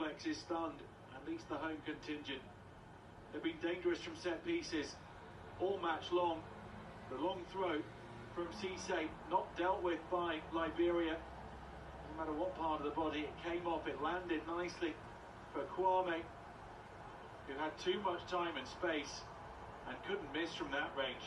Alex is stunned, and least the home contingent. They've been dangerous from set pieces all match long. The long throw from Cisse, not dealt with by Liberia. No matter what part of the body it came off, it landed nicely for Kwame, who had too much time and space and couldn't miss from that range.